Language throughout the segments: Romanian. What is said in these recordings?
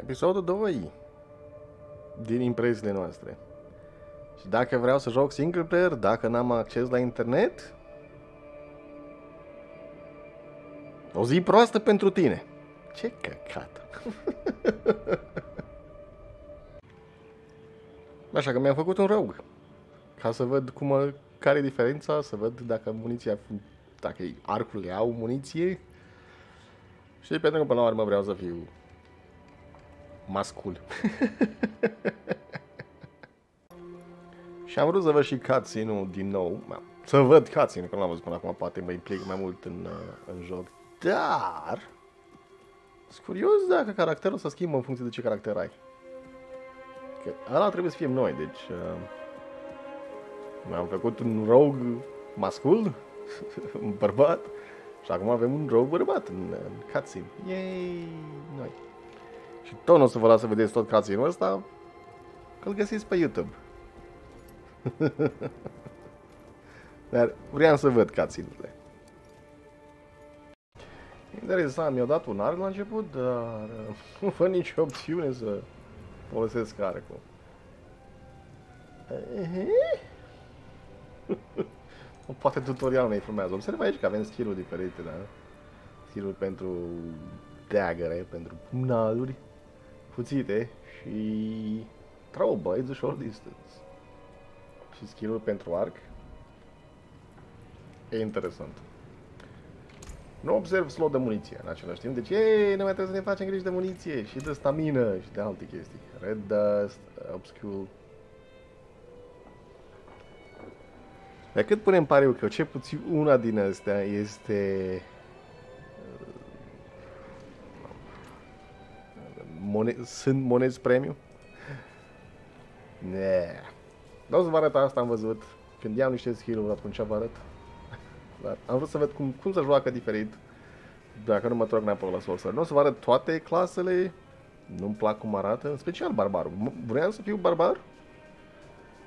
Episodul 2 din impresiile noastre. Și dacă vreau să joc single player, dacă n-am acces la internet, o zi proastă pentru tine. Ce căcat. Așa că mi-am făcut un rogue. Ca să văd cum, care e diferența, să văd dacă muniția, dacă arcurile au muniție. Și pentru că până la urmă vreau să fiu mascul. și am vrut să văd și cutscene-ul din nou. Să văd cutscene că nu l-am văzut până acum, poate mă implic mai mult în, uh, în joc. Dar... Sunt curios dacă caracterul să schimbă în funcție de ce caracter ai. Că ăla trebuie să fim noi, deci... Uh, am făcut un rogue mascul, un bărbat, și acum avem un rogue bărbat în, în cutscene. Yay! Noi. Și tot nu o să vă las să vedeți tot cutscene-ul ăsta, că îl găsiți pe YouTube. Dar vreau să văd cutscene-urile. Interesant, mi-au dat un arc la început, dar nu văd nicio opțiune să folosesc arcul. Poate tutorial ne informează. Observ aici că avem skill-uri diferite, da? Skill-uri pentru dagger, pentru pumnaluri cuțite și throw blades short distance. Și skill pentru arc. E interesant. Nu observ slot de muniție în același timp, deci ei, nu mai trebuie să ne facem griji de muniție și de stamină și de alte chestii. Red Dust, Obscure. Pe cât punem pariu că ce puțin una din astea este mone- sunt monezi premiu? Ne. Nu o să vă arăt asta, am văzut. Când iau niște skill-uri, atunci vă arăt. Dar am vrut să văd cum, cum se joacă diferit. Dacă nu mă trag neapărat la Sorcerer. Nu o să vă arăt toate clasele. Nu-mi plac cum arată. În special barbarul. Vreau să fiu barbar.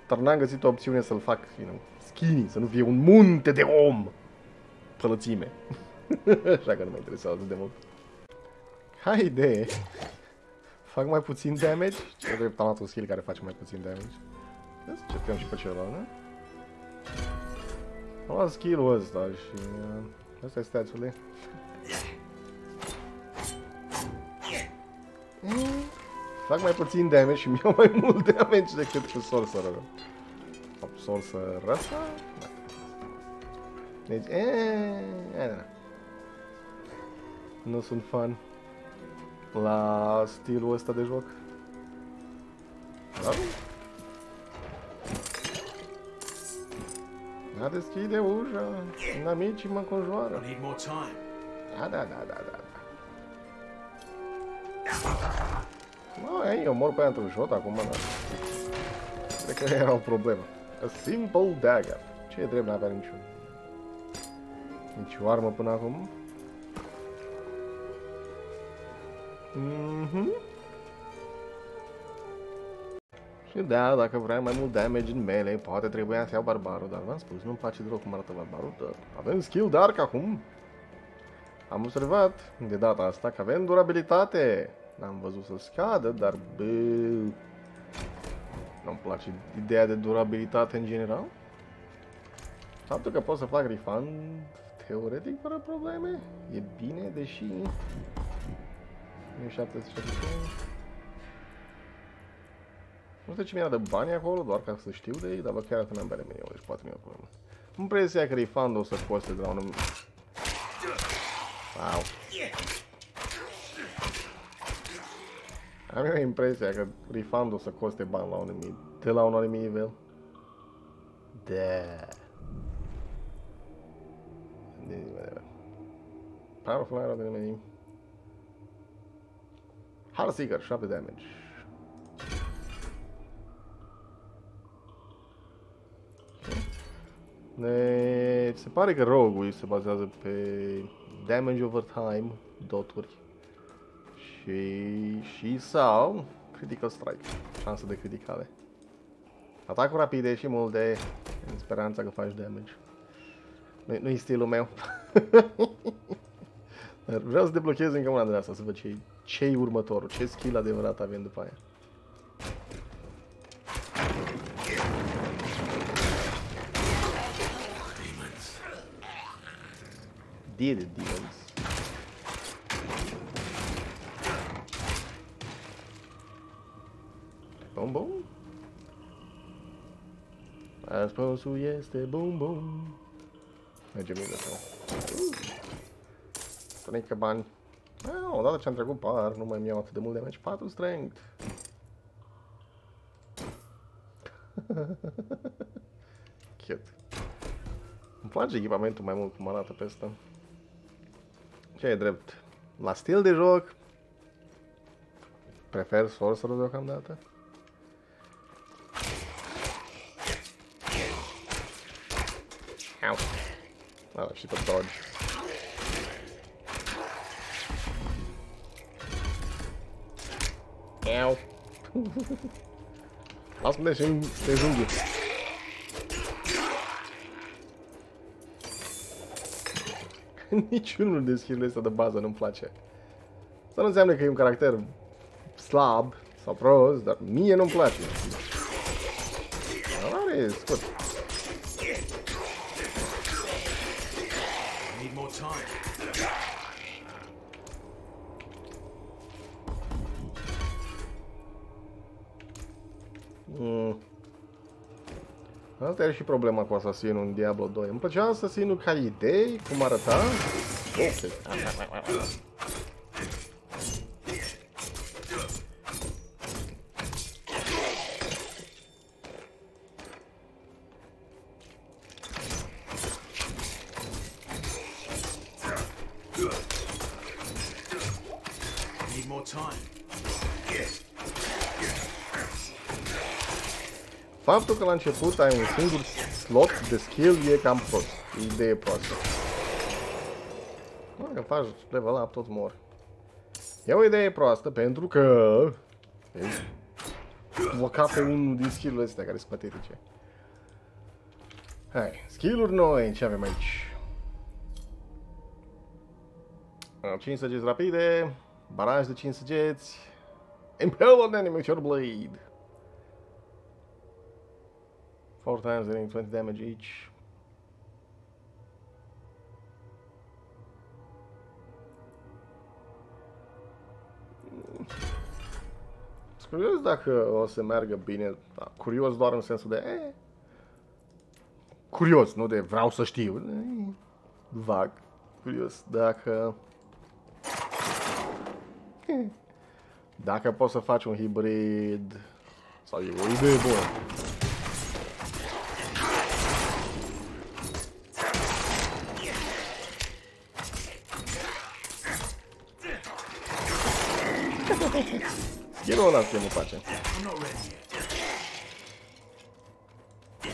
Dar n-am găsit o opțiune să-l fac, you know, skinny, să nu fie un munte de om. Pălățime. Așa că nu mă interesează de mult. Hai idee. Fac mai puțin damage. Ce drept am luat un skill care face mai puțin damage. Să încercăm și pe celălalt, nu? Am luat skill-ul ăsta și... Uh, asta e stats-urile. Fac mai puțin damage și mi-au mai mult damage decât cu sorcerer. Sorcerer ăsta? Da. Deci, eee, nu sunt fan la stilul ăsta de joc. Da? Da, deschide ușa. Inamicii mă conjoară. Da, da, da, da, da. Mă, ei, eu mor pe aia într-un shot acum, dar... Cred că era o problemă. A simple dagger. Ce e drept, n-avea niciun... Nici o armă până acum. Mhm. Și da, dacă vreau mai mult damage în melee, poate trebuia să iau barbarul, dar v-am spus, nu-mi place deloc cum arată barbarul, dar avem skill dark acum. Am observat de data asta că avem durabilitate. N-am văzut să scadă, dar bă, nu-mi place ideea de durabilitate în general. Faptul că pot să fac refund teoretic fără probleme e bine, deși 1775 Nu știu ce mi-a de bani acolo, doar ca să știu de ei, dar chiar dacă n-am bani meniu, deci poate mi-o problemă. Am impresia că refund o să coste de la un... Wow. Am eu impresia că refund o să coste bani la un anumit, de la un anumit nivel. Da. Powerful arrow de nimeni. Heartseeker, 7 damage. Ne... Se pare că rogue se bazează pe damage over time, doturi. Și, și sau critical strike, șansă de criticale. Atacuri rapide și multe, în speranța că faci damage. Nu-i stilul meu. Dar vreau să deblochez încă una de asta, să văd ce ce următorul, ce skill adevărat avem după aia. Did it, demons. Bum bum. Răspunsul este bum bum. Mergem bine sau. Spune că bani. Ah, odată ce am trecut par, nu mai mi-au atât de mult de meci. 4 strength. Cute. Îmi place echipamentul mai mult cum arată pe ăsta. Ce e drept? La stil de joc, prefer sorcerer deocamdată. Au. Ah, și pe dodge. Au. Lasă-mă de și pe junghi. Niciunul de skill ăsta de bază nu-mi place. Asta nu înseamnă că e un caracter slab sau prost, dar mie nu-mi place. Are scurt. Asta era și problema cu Asasinul în Diablo 2. Îmi plăcea Asasinul ca idei, cum arăta. Ok. Faptul că la început ai un singur slot de skill e cam prost. E idee proastă. Mă, că faci level up, toți mor. E o idee proastă pentru că... Vezi? Bloca pe unul din skill-urile astea care sunt patetice. Hai, skill-uri noi, ce avem aici? 5 săgeți rapide, baraj de 5 săgeți, Impale on enemy with your blade. 4 times dealing 20 damage each. Sunt curios dacă o să meargă bine. Da, curios doar în sensul de... Eh, curios, nu de vreau să știu. Eh, vag. Curios dacă... Eh, Dacă poți să faci un hibrid... Sau e o idee bună. Skill-ul ăla ce mă face. I'm not ready yet.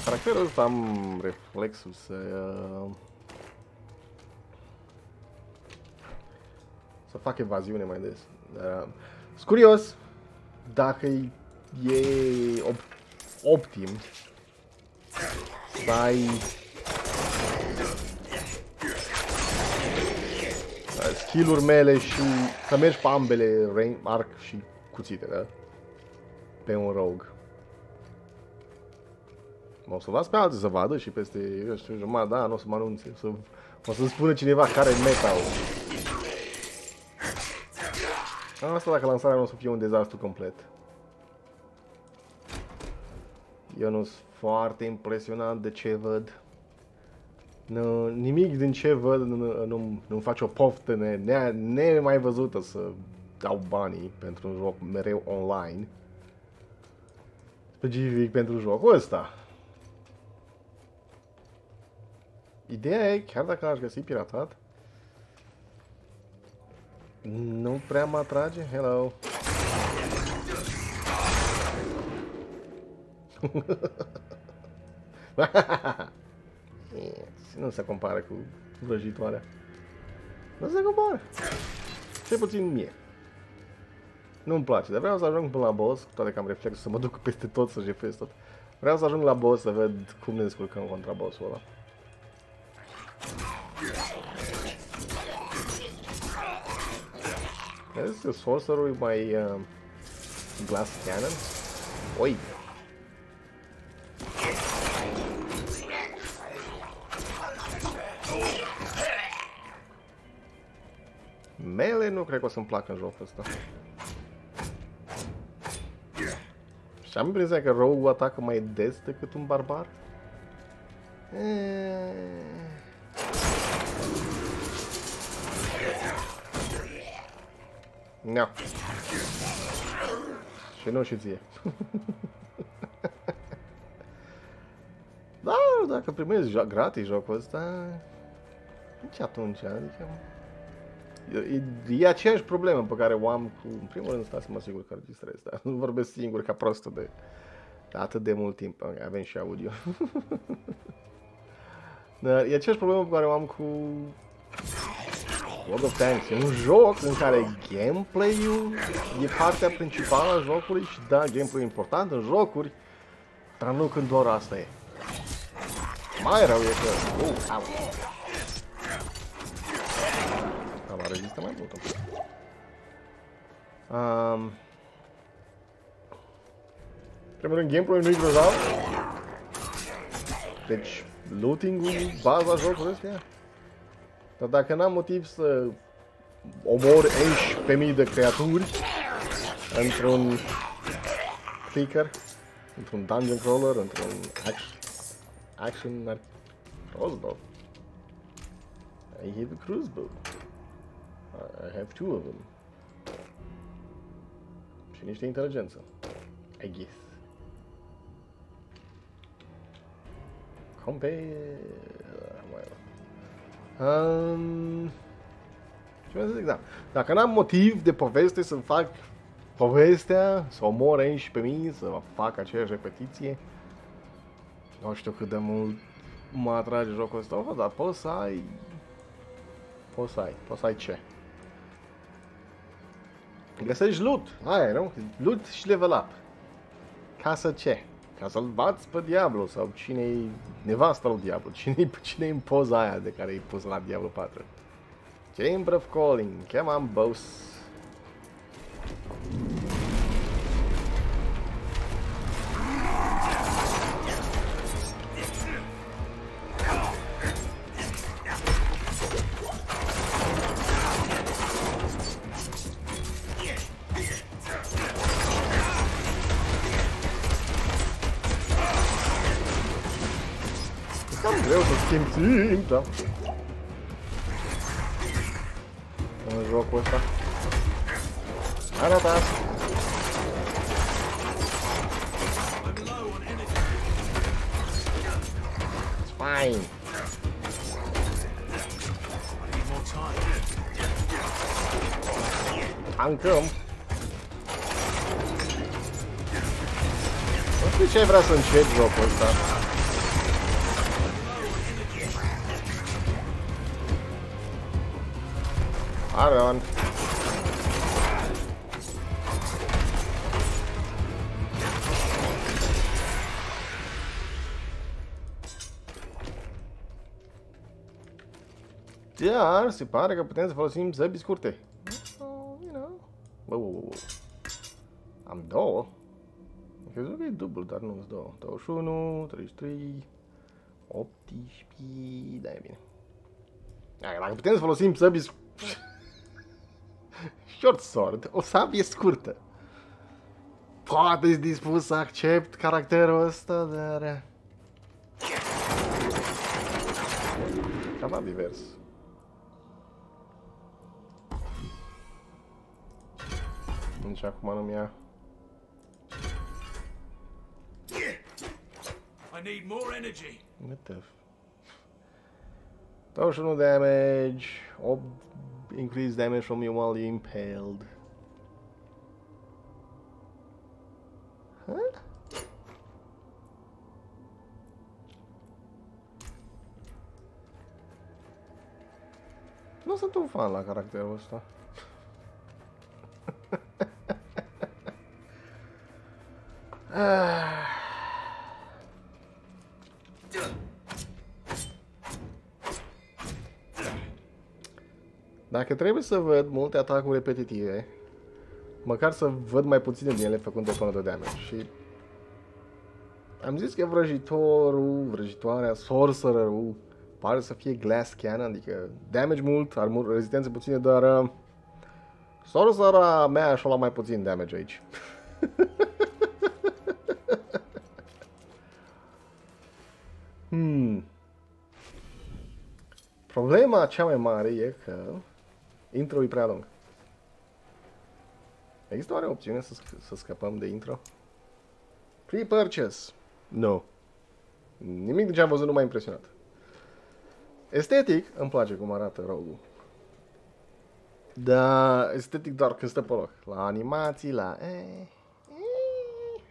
Caracterul ăsta am reflexul să... Uh, să fac evaziune mai des. Dar, uh, sunt curios dacă e op, optim să ai skill-uri mele și să mergi pe ambele range, arc și cuțite, da? Pe un rogue. O să las pe alții să vadă și peste, eu știu, jumătate, da, nu o să mă anunțe. Să, o să spună cineva care e meta Asta dacă lansarea nu o să fie un dezastru complet. Eu nu sunt foarte impresionat de ce văd. Nu, nimic din ce văd nu, nu, nu face o poftă ne, ne, nemai văzută să dau banii pentru un joc mereu online. Specific pentru jocul ăsta. Ideea e, chiar dacă aș găsi piratat, nu prea mă atrage. Hello. nu se compară cu vrăjitoarea. Nu se compară. Ce puțin mie. Nu-mi place, dar vreau să ajung până la boss, cu toate că am reflexul să mă duc peste tot să jefez tot. Vreau să ajung la boss să văd cum ne descurcăm contra bossul ăla. Vezi că sorcerul e mai uh, glass cannon? Oi! Melee nu cred că o să-mi placă în jocul ăsta. Și am impresia că rogue atacă mai des decât un barbar. Eee... No. Și nu și ție. da, dacă primești jo- gratis jocul ăsta, nici atunci, adică... E, e aceeași problemă pe care o am cu... În primul rând, stai să mă sigur că registrez, dar nu vorbesc singur ca prostul de, de atât de mult timp. Ok, avem și audio. dar e aceeași problemă pe care o am cu World of Tanks. E un joc în care gameplay-ul e partea principală a jocului și da, gameplay e important în jocuri, dar nu când doar asta e. Mai rău e că... Uh, au. Am rezistă mai mult. Um, primul rând, gameplay nu e grozav. Deci, looting-ul, baza jocului ăsta dar dacă n-am motiv să omor 11.000 de creaturi într-un clicker, într-un dungeon crawler, într-un action, action crossbow. I have a crossbow. I have two of them. Și niște inteligență. I guess. Compare... Well. Um, ce mai să zic, da. Dacă n-am motiv de poveste să fac povestea, să omor și pe mine, să fac aceeași repetiție, nu știu cât de mult mă atrage jocul ăsta, dar poți să ai... Poți să ai, poți să ai ce? Găsești loot, aia, nu? Loot și level up. Ca să ce? Ca să-l bați pe Diablo sau cine-i nevasta lui Diablo, cine-i cine în poza aia de care i pus la Diablo 4. Chamber of Calling, come on boss. Știu ce ai vrea să începi jocul ăsta. Aron. Dar se pare că putem să folosim zăbi scurte. 22, 21, 33, 18, da, e bine. Dacă putem să folosim săbii... Short sword, o sabie scurtă. Poate ești dispus să accept caracterul ăsta, dar... Eh. Cam divers. Nici acum nu mi-a... I need more energy. What the f... 21 damage, Or increased damage from you while you're impaled. Huh? Nu sunt un fan la caracterul ăsta. ah. Dacă trebuie să văd multe atacuri repetitive, măcar să văd mai puține din ele făcând o tonă de damage. Și am zis că vrăjitorul, vrăjitoarea, sorcererul, pare să fie glass cannon, adică damage mult, armur, rezistență puține, dar uh, sorcerera mea așa la mai puțin damage aici. hmm. Problema cea mai mare e că intro e prea lung. Există oare opțiune să, sc- să scăpăm de intro? Pre-purchase. Nu. Nimic de ce am văzut nu m-a impresionat. Estetic, îmi place cum arată rogue Da, estetic doar când stă pe loc. La animații, la... Eh, eh.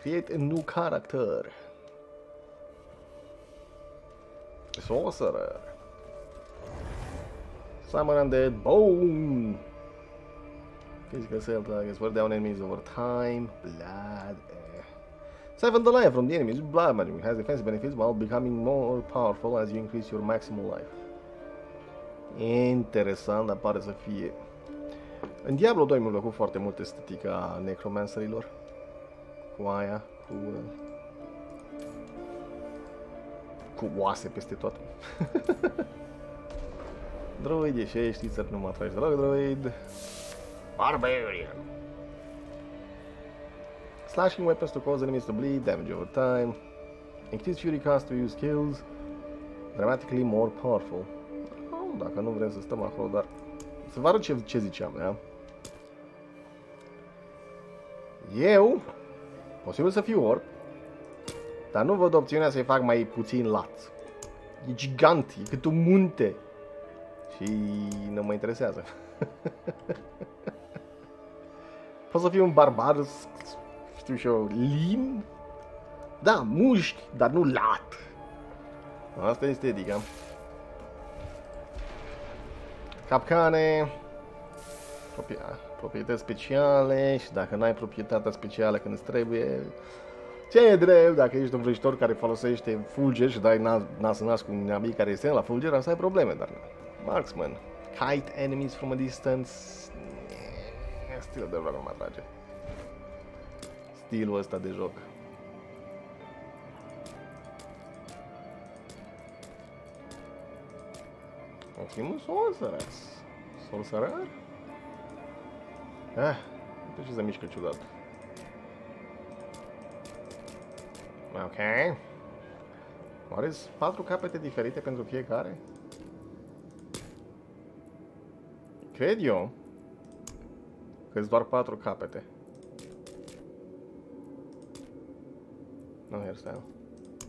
Create a new character. Sorcerer. Summon undead. Boom! Physical self targets wear down enemies over time. Blood. Eh. Siphon the life from the enemies with blood magic has defensive benefits while becoming more powerful as you increase your maximal life. Interesant, dar pare să fie. În Diablo 2 mi-a plăcut foarte mult estetica necromancerilor. Cu aia, cu... uh, Cu oase peste tot. droid, e și știți să nu mă atragi deloc, droid. Barbarian. Slashing weapons to cause enemies to bleed, damage over time. Increase fury cost to use skills. Dramatically more powerful. Oh, dacă nu vrem să stăm acolo, dar... Să vă arăt ce, ce ziceam, da? Eu, posibil să fiu orb, dar nu văd opțiunea să-i fac mai puțin lat. E gigant, e cât un munte. Și nu mă interesează. Pot să fiu un barbar, s- știu și eu, lin? Da, mușchi, dar nu lat. Asta este estetica. Capcane, propria- proprietăți speciale și dacă n-ai proprietatea specială când îți trebuie, ce e drept, dacă ești un vrăjitor care folosește fulger și dai nas, nas în nas cu un amic care este la fulger, asta ai probleme, dar marksman, kite enemies from a distance, eh, stilul de joc nu mă atrage. Stilul ăsta de joc. Ultimul sorcerer. Sorcerer? Ah, uite ce se mișcă ciudat. Ok. Oare sunt patru capete diferite pentru fiecare? Cred eu că sunt doar patru capete. Nu hairstyle.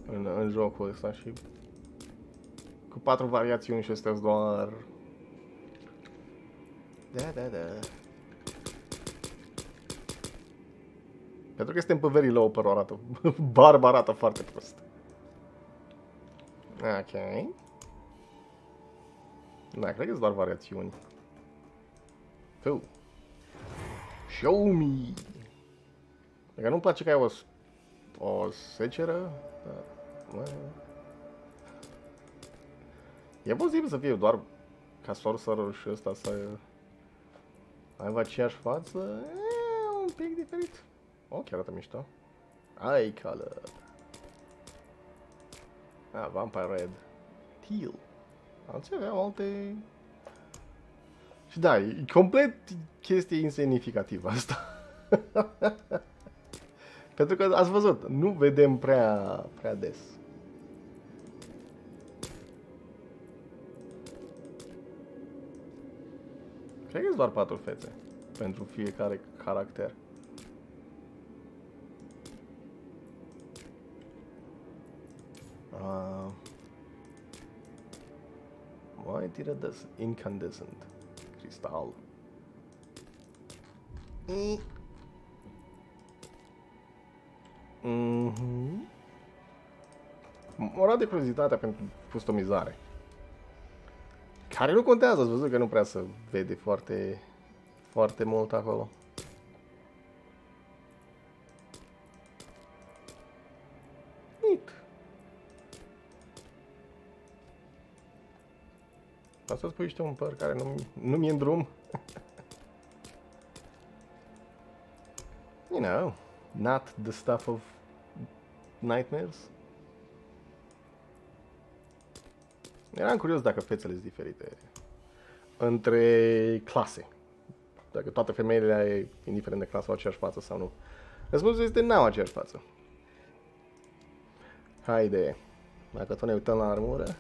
În, în jocul ăsta și cu patru variațiuni și astea doar... Da, da, da. Pentru că suntem pe very low pe arată. Barba arată foarte prost. Ok. Da, cred că sunt doar variațiuni. Tu. Show me! Dacă nu-mi place că ai o, s- o seceră, da, mă... E posibil să fie doar ca sorcerer și ăsta să aibă aceeași față? E, un pic diferit. O, chiar arată mișto. Eye color. Ah, Vampire Red. Teal. Alții aveau alte... Și da, e complet chestie insemnificativă asta. Pentru că ați văzut, nu vedem prea, prea des. Cred că sunt doar patru fețe pentru fiecare caracter. Uh, white iridescent, incandescent, cristal. Mm. Mhm. Ora de curiozitatea pentru customizare. Care nu contează, ați văzut că nu prea se vede foarte, foarte mult acolo. Să spui și tu un păr care nu, nu mi-e în drum. you know, not the stuff of nightmares. Eram curios dacă fețele sunt diferite între clase. Dacă toate femeile, indiferent de clasă, au aceeași față sau nu. Răspunsul este n-au aceeași față. Haide. Dacă tot ne uităm la armură.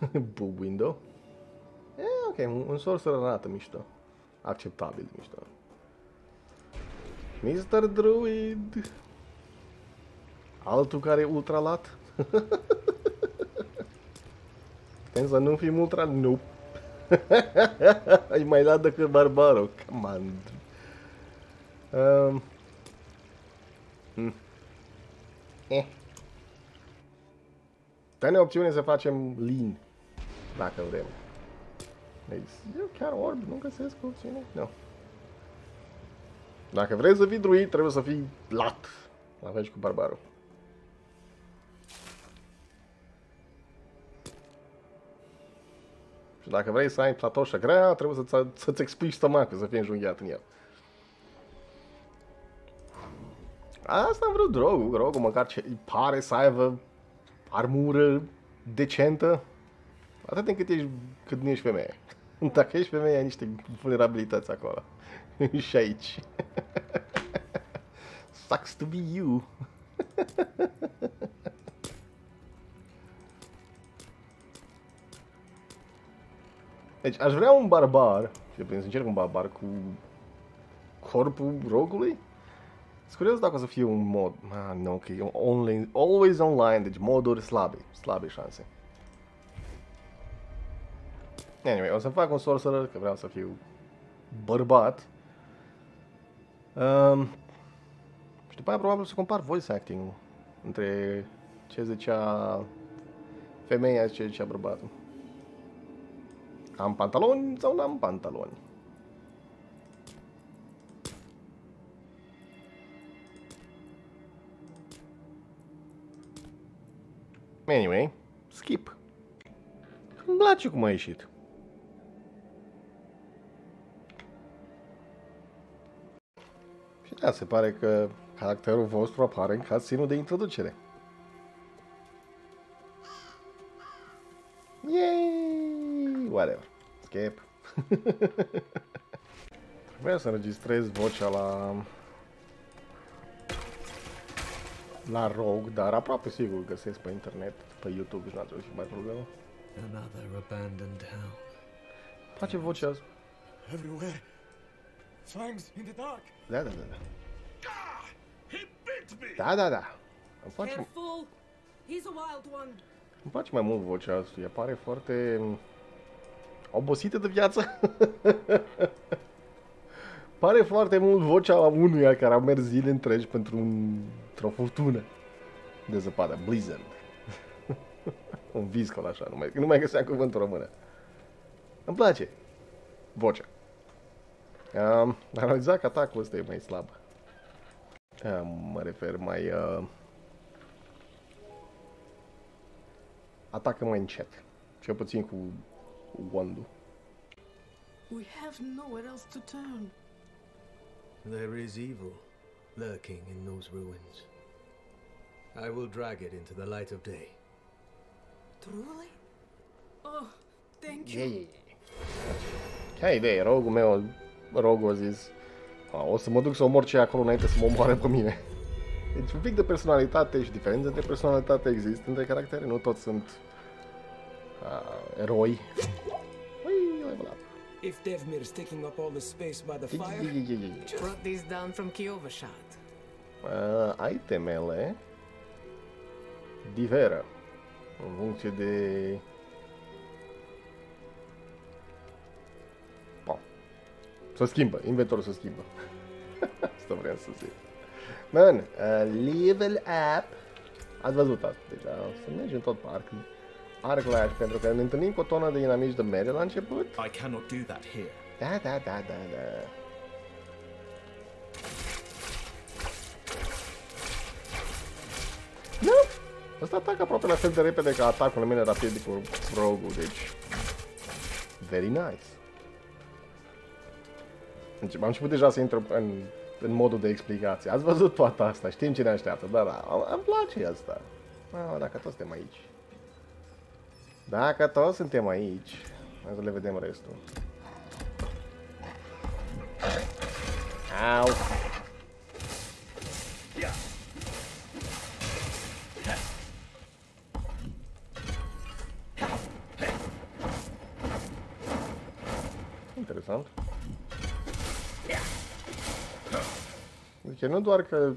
Boob window. E, ok, un, un sorcerer arată mișto. Acceptabil mișto. Mr. Druid. Altul care e ultralat. Putem să nu fim ultra... Nu. Ai mai dat decât Barbaro. Come on. Um. Hmm. Eh. Dă-ne opțiune să facem lean. Dacă vrem. Deci, eu chiar orb, nu găsesc opțiune. Nu. Dacă vrei să fii druid, trebuie să fii lat. La fel și cu barbarul. Și dacă vrei să ai platoșă grea, trebuie să-ți, să-ți explici stomacul, să fii înjunghiat în el. Asta am vrut drogul, drogul măcar ce pare să aibă armură decentă, atât încât ești, cât nu ești femeie. Dacă ești femeie, ai niște vulnerabilități acolo. și aici. Sucks to be you. Deci aș vrea un barbar, și prin să încerc un barbar cu corpul rogului. Sunt curios dacă o să fie un mod, ah, nu, că e only, always online, deci moduri slabe, slabe șanse. Anyway, o să fac un sorcerer, că vreau să fiu bărbat. Um, și după aia probabil să compar voice acting-ul între ce zicea femeia și ce zicea bărbatul. Am pantaloni sau n-am pantaloni? Anyway, skip. Îmi place cum a ieșit. Și da, se pare că caracterul vostru apare în cutscene de introducere. Yay! Whatever. Skip. Trebuia să înregistrez vocea la... La Rogue, dar aproape sigur găsesc pe internet, pe YouTube și n-a trebuit și mai problemă. Another abandoned town. Îmi place vocea asta. Everywhere. Fangs in the dark. Da, da, da, da. Ah! He bit me! Da, da, da. Îmi place, Careful! He's a wild one. îmi place mai mult vocea asta. Ea pare foarte mm, obosită de viață. pare foarte mult vocea unuia care a mers zile întregi pentru un, o furtună de zăpadă. Blizzard. un viscol așa, nu mai, nu mai găseam cuvântul română. Îmi place vocea. Um, am realizat că atacul ăsta e mai slab. Um, mă refer mai... Uh, atacă mai încet. Cel puțin cu wand We have nowhere else to turn. There is evil lurking in those ruins. I will drag it into the light of day. Truly? Oh, thank you. Ei, ei, ei. Chiar idee, rogul meu, rogul a zis, "A, o să mă duc să omor ce e acolo înainte să mă omoare pe mine. Deci un pic de personalitate și diferențe între personalitate există între caractere, nu toți sunt uh, eroi. Ui, level up. If Devmir's taking up all the space by the Ei, fire, ei, ei, ei, ei. Brought these down from Kiovashat. Uh, itemele diferă în funcție de... Se schimbă, inventorul se schimbă. Asta vreau să zic. Man, uh, level up. Ați văzut asta deja, o să mergem tot parc. Arc lash, pentru că ne întâlnim cu o tonă de inamici de mere la început. I cannot do that here. Da, da, da, da, da. Nu? Ăsta atacă aproape la fel de repede ca atacurile mele rapide cu rogue deci... Very nice. Deci am început deja să intru în, în modul de explicație. Ați văzut toată asta, știm ce ne așteaptă, da, da, îmi place asta. Ah, dacă toți suntem aici. Dacă toți suntem aici, hai să le vedem restul. Au! Deci nu doar că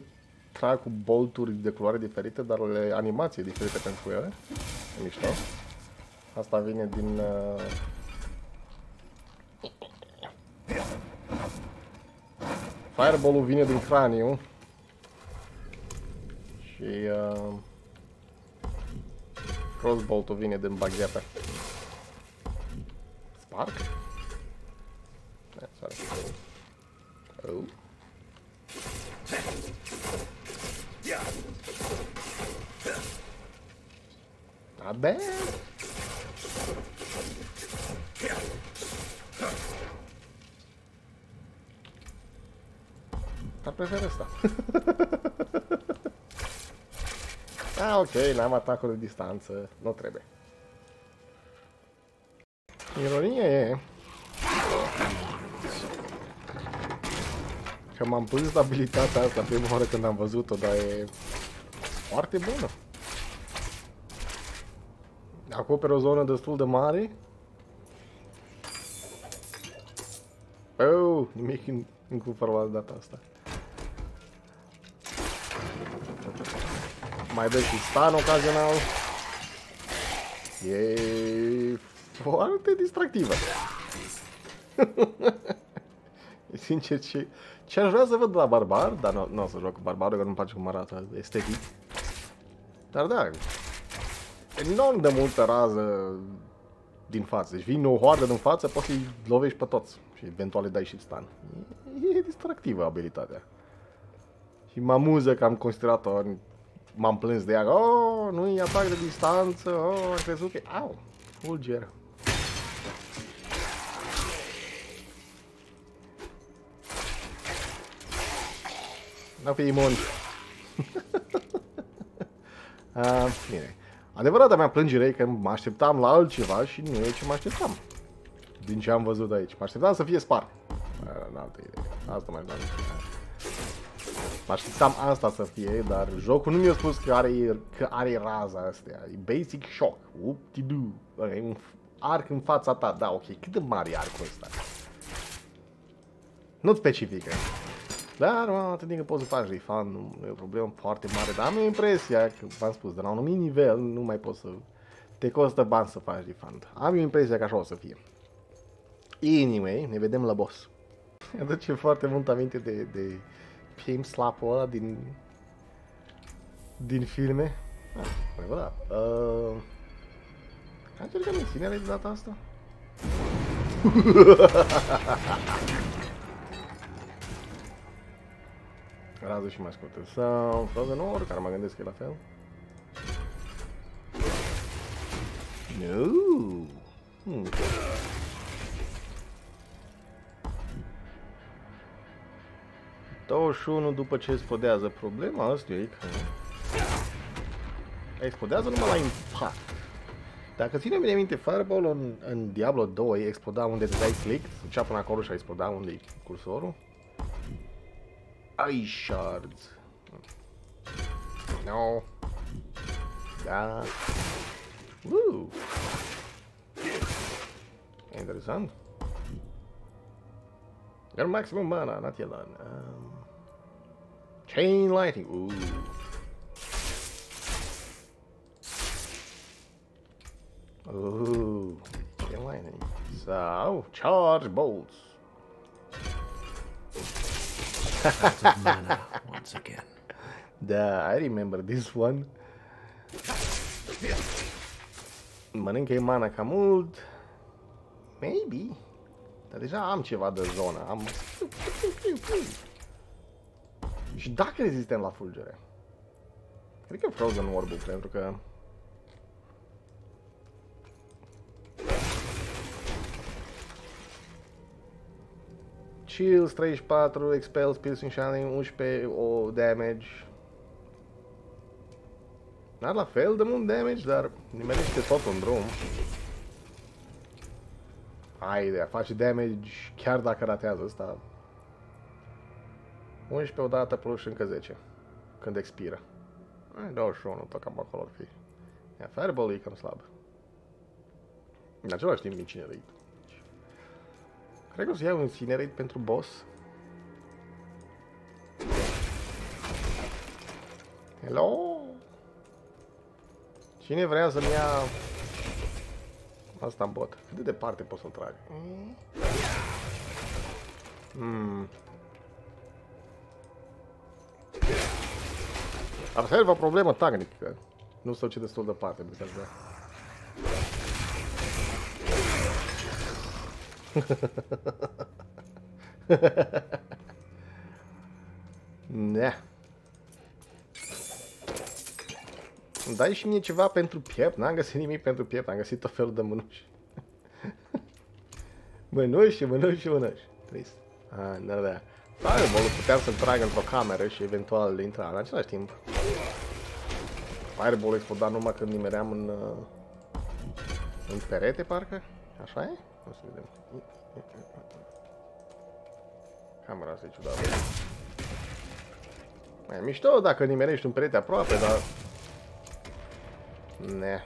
trag cu bolturi de culoare diferite, dar le animații diferite pentru ele. E mișto. Asta vine din... Uh... Fireball-ul vine din craniu. Și... Uh... Crossbolt-ul vine din bagheta. Spark? Yeah, sorry. Oh. Not bad. Dar prefer asta. ah, ok, n-am atacul de distanță. Nu trebuie. Ironia e că m-am pus abilitatea asta prima oară când am văzut-o, dar e foarte bună. Acoperă o zonă destul de mare. Oh, nimic în, în cufărul de data asta. Mai dă și stun ocazional. E foarte distractivă. Sincer, ce, ce aș vrea să văd la barbar, dar nu, nu o să joc cu barbarul, că nu-mi place cum arată estetic. Dar da, enorm de multă rază din față. Deci vine o hoardă din față, poți să-i lovești pe toți și eventual îi dai și stun. E, e distractivă abilitatea. Și mă amuză că am considerat-o, m-am plâns de ea, oh, nu-i atac de distanță, oh, am crezut că... Au, fulger. N-au fi imun. uh, bine. Adevărata mea plângere e că mă așteptam la altceva și nu e ce mă așteptam. Din ce am văzut aici. Mă așteptam să fie spart. În altă idee. Asta mai dau Mă așteptam asta să fie, dar jocul nu mi-a spus că are, că are raza astea. E basic shock. Up-ti-du. E un arc în fața ta. Da, ok. Cât de mare e arcul ăsta? Nu specifică. Dar, mă, atât timp că poți să faci refund, nu, nu e o problemă foarte mare. Dar am impresia, că v-am spus, de la un anumit nivel nu mai poți să... Te costă bani să faci refund. Am impresia că așa o să fie. Anyway, ne vedem la boss. Mi aduce foarte mult aminte de, de Pim Slap-ul ăla din... din filme. Ah, da. Uh, am încercat menținerea de data asta? Rază și mai scurtă. Sau Frozen Ore, care mă gândesc că e la fel. No. Hmm. unu după ce explodează problema asta e că explodează numai la impact. Dacă ține bine minte, Fireball în, în Diablo 2 exploda unde te dai click, ducea până acolo și a exploda unde e cursorul. Ice shards. No. Da. Woo. Interessant. Your maximum mana, not yet on. Um, chain lighting. Ooh. Ooh. Chain lightning. So, charge bolts. Of mana once again. Da, I remember this one. Mănâncă mana ca mult. Maybe. Dar deja am ceva de zonă. Am... Și dacă rezistem la fulgere? Cred că Frozen orb pentru că... Chills 34, Expels, Piercing Shining 11, o damage. N-ar la fel de mult damage, dar nimerește tot în drum. Ai ideea, face damage chiar dacă ratează ăsta. 11 odată plus încă 10. Când expiră. Ai 21, pe cam acolo ar fi. Ia, Fireball e cam slab. În același timp incinerate. Cred că o să iau incinerate pentru boss. Hello? Cine vrea să-mi ia asta în bot? Cât de departe pot să-l trag? Hmm. Ar fi o problemă tehnică. Nu stau ce destul de departe, de da. Ne. Dai și mie ceva pentru piept? N-am găsit nimic pentru piept, am găsit tot felul de mânuși. mânuși, mânuși, mânuși. Trist. Ah, da, da. Fireball puteam să-l trag într-o cameră și eventual intra în același timp. Fireball exploda numai când nimeream în, uh, în perete, parcă? Așa e? O să vedem. Camera asta e ciudată. Mai mișto dacă nimerești un perete aproape, dar... Ne.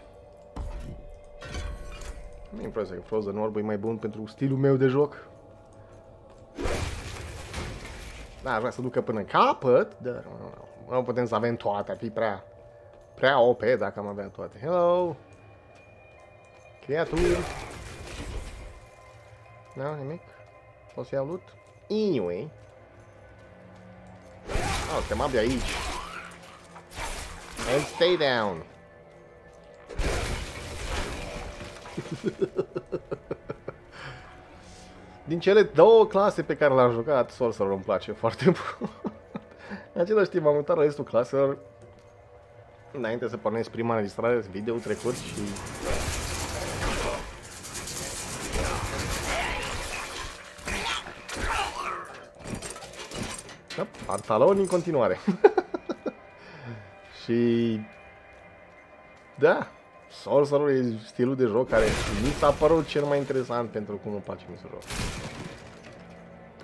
Am impresia că Frozen Orb e mai bun pentru stilul meu de joc. Da, aș vrea să ducă până în capăt, dar nu, nu putem să avem toate, ar fi prea, prea OP dacă am avea toate. Hello! Creaturi! Nu, nimic? O să iau loot? Anyway. Oh, te mă aici. And stay down. Din cele două clase pe care le-am jucat, Sorcerer îmi place foarte mult. În același timp am uitat la restul claselor înainte să pornesc prima înregistrare video trecut și pantaloni în continuare. și... Da, Sorcerer e stilul de joc care mi s-a părut cel mai interesant pentru cum îmi place mi să joc.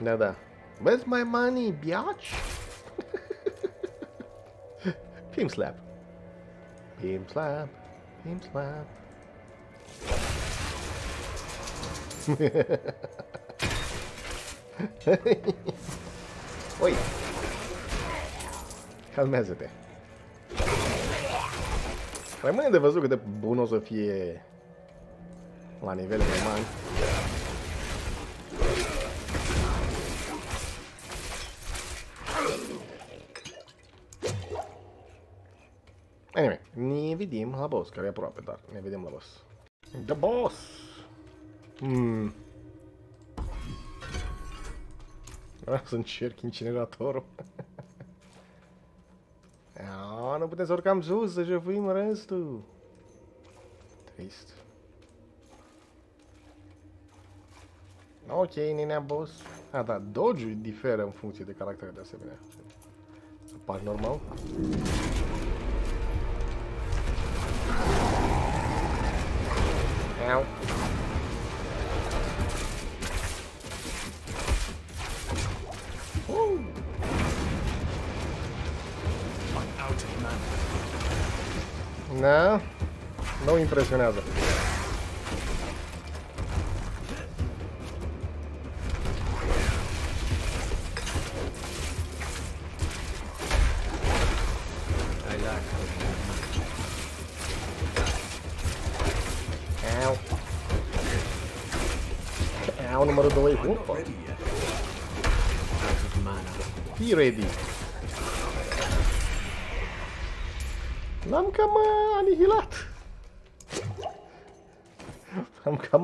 Da, da. Where's my money, biatch? Pim slap. Pim slap. Pim slap. Oi! Calmează-te. Rămâne de văzut cât de bun o să fie la nivel mai mare. Anyway, ne vedem la boss, care e aproape, dar ne vedem la boss. The boss! Hmm. Vreau să încerc incineratorul. A, nu putem să urcăm sus, să jefuim restul. Trist. Ok, nenea boss. A, da, dodge diferă în funcție de caracter de asemenea. Să normal. Ow. Da? Nu impresionează.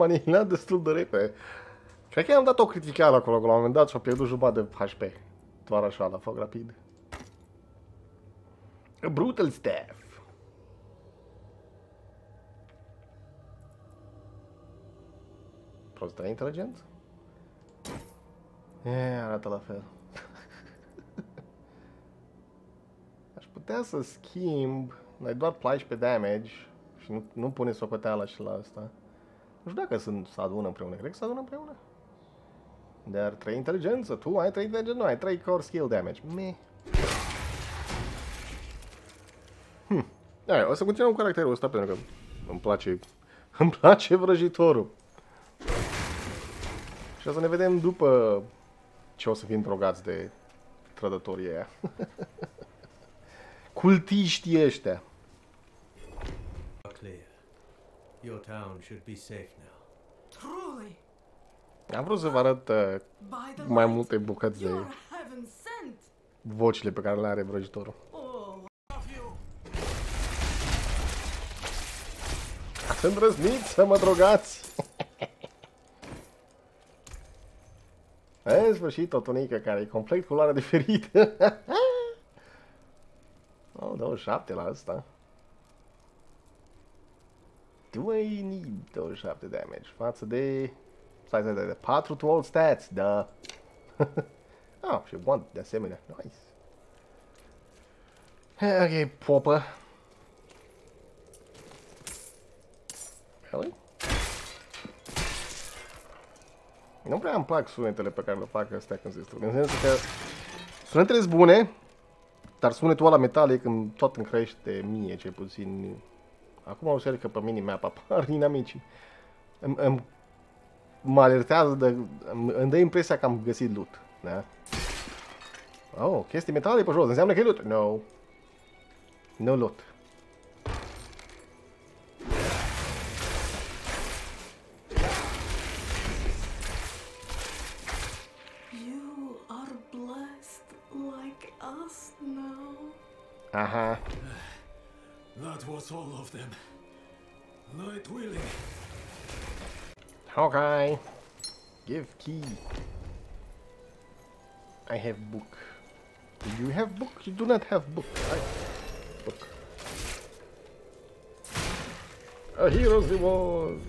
Am cam anihilat destul de repede. Cred că i-am dat o criticare acolo, la un moment dat și-a pierdut jumătate de HP. Doar așa, la foc rapid. A brutal staff. Poți da inteligență? E, arată la fel. Aș putea să schimb, dar e doar 14 damage și nu, nu pune socoteala și la asta. Nu știu dacă sunt, să adună împreună, cred că să adună împreună. Dar 3 inteligență, tu ai 3 inteligență, nu ai 3 core skill damage. Me. Hm. Aia, o să continuăm cu caracterul ăsta pentru că îmi place, îmi place vrăjitorul. Și o să ne vedem după ce o să fim drogați de trădătorii aia. Cultiștii ăștia. Clear. Your town should be safe now. Truly, Am vrut să vă arăt uh, by the mai light, multe bucăți de you're heaven sent. vocile pe care le are vrăjitorul. Oh, Ați îndrăznit să mă drogați! În sfârșit, o tunică care e complet culoare diferită. oh, 27 la asta. Do Și need 27 damage față de... Stai, stai, stai, de 4 to all stats, da. ah, și one de asemenea, nice. Ok, popă. Really? Nu prea îmi plac sunetele pe care le fac astea când se strâng. În sensul că sunetele sunt bune, dar sunetul ăla metalic îmi, tot îmi crește mie, cel puțin. Acum o să că pe minimap apar inamicii. Îmi, îmi, mă alertează, de, îmi, îmi dă impresia că am găsit loot. Da? Oh, chestii metalice pe jos, înseamnă că e loot. No. No loot. That was all of them. Night willing. Okay. Give key. I have book. Do you have book? You do not have book. I book. A hero's reward.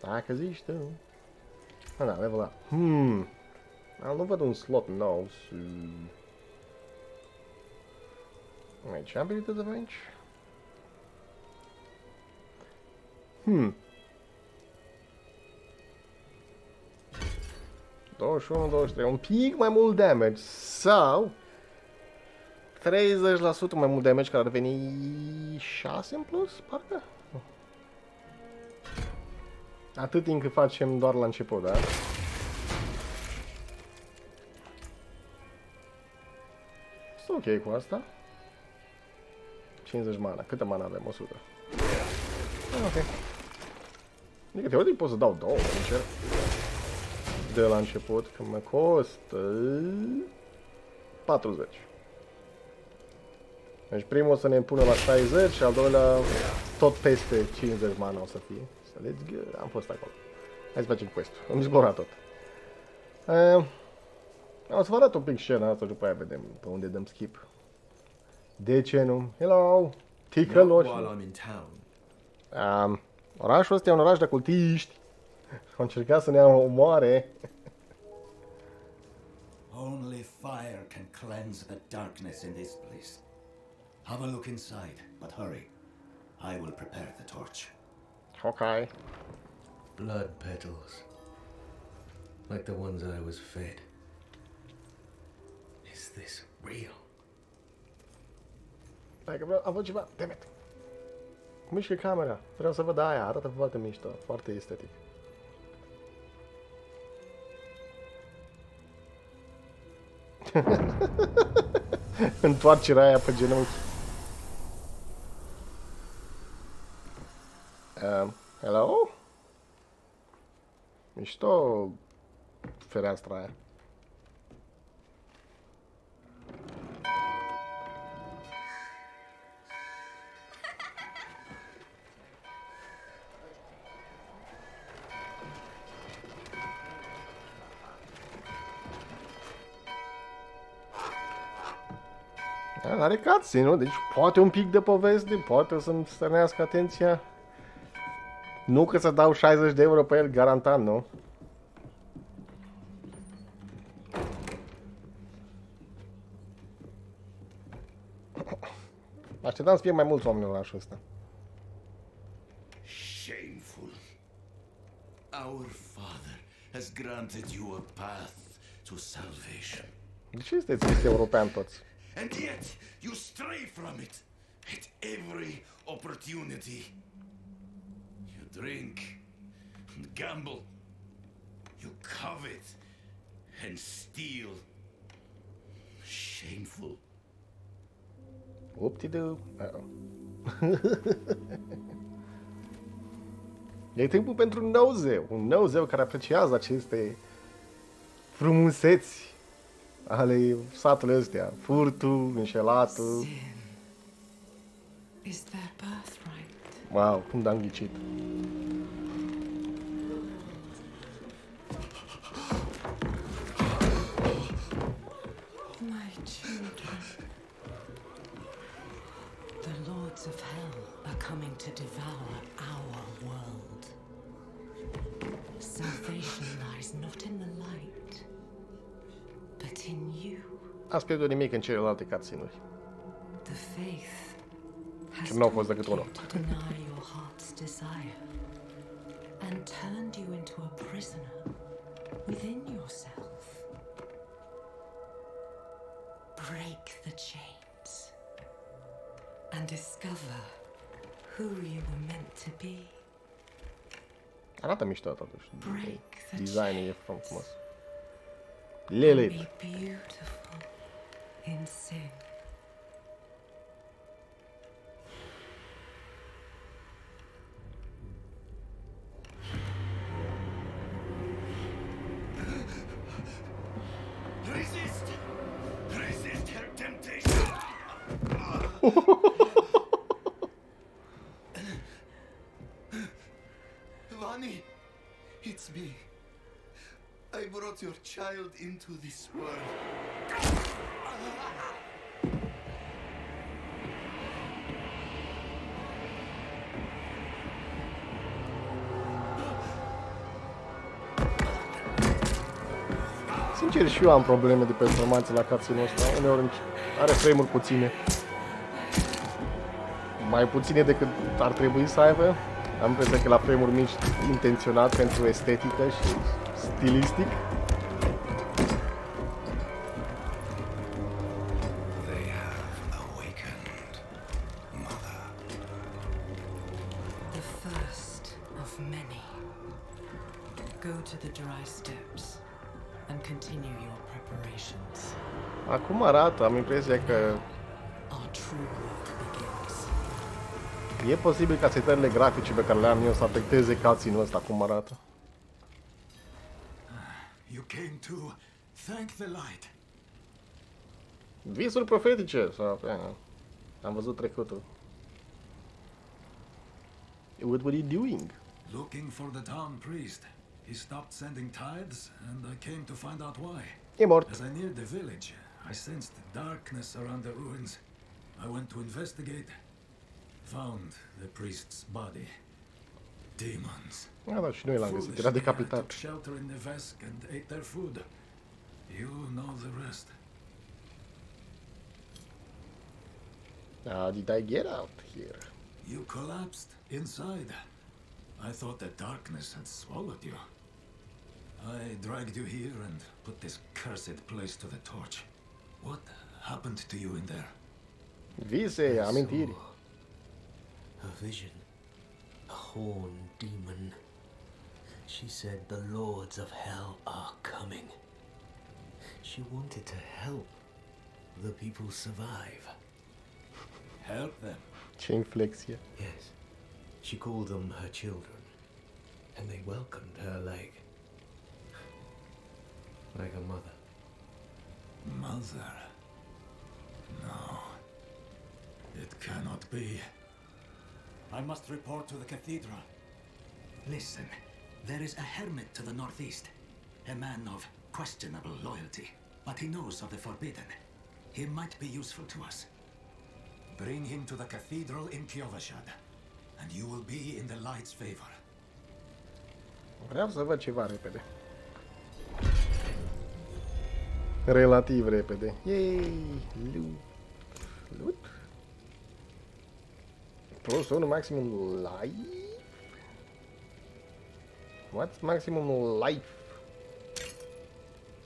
Dacă zici tu. Ah, da, level up. Hmm. Am nu văd un slot nou. So... Mai ce abilități avem aici? Hmm. 21, 23, un pic mai mult damage sau 30% mai mult damage care ar veni 6 în plus, parcă? Atât timp cât facem doar la început, da? Sunt ok cu asta. 50 mana. Câte mana avem? 100. Ah, ok. Adică teoretic pot să dau două, sincer. De la început, că mă costă 40. Deci primul o să ne pună la 60 și al doilea tot peste 50 mana o să fie. So let's go. Am fost acolo. Hai să facem quest Am explorat tot. Uh, o să vă arăt un pic scena asta și după aia vedem pe unde dăm skip. Ce nu? Hello! Not Ticăloși! while I'm in town. Um, orașul ăsta e un oraș de cultiști. Au încercat să ne omoare. Only fire can cleanse the darkness in this place. Have a look inside, but hurry. I will prepare the torch. Ok. Blood petals. Like the ones I was fed. Is this real? Hai că vreau, am văzut ceva. Damn it. Mișcă camera. Vreau să văd aia. Arată foarte mișto. Foarte estetic. Întoarcerea aia pe genunchi. Um, hello? Mișto fereastra aia. Are cutscene, nu? Deci poate un pic de poveste, poate o să-mi stărnească atenția. Nu că să dau 60 de euro pe el, garantat, nu? Așteptam să fie mai mulți oameni în orașul ăsta. Shameful. Our Father has granted you a path to salvation. De ce sunteți european toți? And yet you stray from it at every opportunity. You drink and gamble. You covet and steal. Shameful. Whoop-de-doo. Uh-oh. E timpul pentru un nou zeu. Un nou zeu care apreciază aceste frumuseți ale satului ăstea. Furtul, înșelatul. Sin is their birthright. Wow, cum d-am ghicit. My children. The lords of hell are coming to devour our world. Salvation lies not in the light, but in you. Ați pierdut nimic în celelalte cutscene-uri. The faith has Ce n-au fost decât unul. to deny your heart's desire and turned you into a prisoner within yourself. Break the chains and discover who you were meant to be. Arată mișto totuși. Break the Designul e frumos. Lilith. be beautiful in sin. Your child into this world. Sincer, și eu am probleme de performanță la cutscene-ul ăsta. Uneori are frame-uri puține. Mai puține decât ar trebui să aibă. Am impresia că la frame-uri mici intenționat pentru estetică și stilistic. Go to the dry steps and continue your preparations. Acum arată, am impresia că Our true work begins. e posibil ca setările grafice pe care le am eu să afecteze cutscene-ul ăsta cum arată. You came to thank the light. Visuri profetice. Sau, eh, am văzut trecutul. What were you doing? Looking for the town priest. He stopped sending tithes, and I came to find out why. Mort. As I neared the village, I sensed darkness around the ruins. I went to investigate. Found the priest's body. Demons. Ah, da, și noi l-am găsit. Era Foolishly, I decapitat. took shelter in the Vesk and ate their food. You know the rest. How did I get out here? You collapsed inside. I thought the darkness had swallowed you. I dragged you here and put this cursed place to the torch. What happened to you in there? Vise, amintiri. A vision. A horn demon. She said the lords of hell are coming. She wanted to help the people survive. Help them. Ce inflexie. Yes. She called them her children. And they welcomed her like. Like a mother. Mother. No. It cannot be. I must report to the cathedral. Listen, there is a hermit to the northeast. A man of questionable loyalty. But he knows of the forbidden. He might be useful to us. Bring him to the cathedral in Kyovashad, and you will be in the light's favor. Vreau să văd ceva repede. Relativ repede. Yay! Loot. Loot. Plus 1 maximum life? What's maximum life?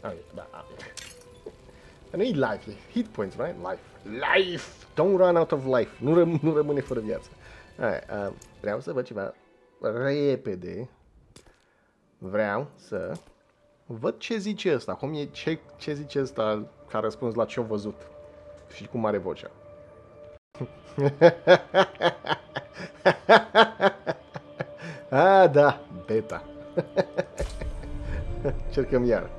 Oh, da. Nu e life, e hit points, right? Life. Life! Don't run out of life. Nu, răm- nu rămâne fără viață. Hai, uh, vreau să văd ceva repede. Vreau să văd ce zice ăsta, cum e, ce, ce zice ăsta ca răspuns la ce-a văzut și cum are vocea. A, da, beta. Cercăm iar.